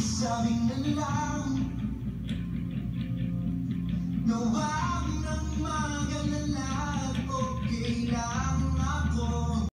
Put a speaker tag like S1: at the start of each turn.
S1: sobbing aloud. No